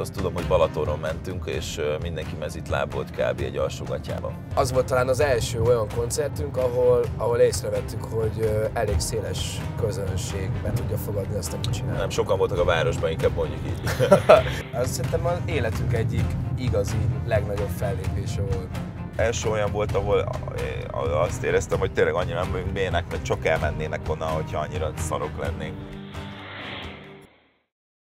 Azt tudom, hogy Balatonról mentünk, és mindenki mezitláb volt kb. egy alsógatjában. Az volt talán az első olyan koncertünk, ahol, ahol észrevettük, hogy elég széles közönség be tudja fogadni azt, amit csinál. Nem, sokan voltak a városban, inkább mondjuk így. az szerintem az életünk egyik igazi, legnagyobb fellépése volt első olyan volt, ahol eh, azt éreztem, hogy tényleg annyira nem vagyunk bének, mert csak elmennének onnan, hogyha annyira szarok lennénk.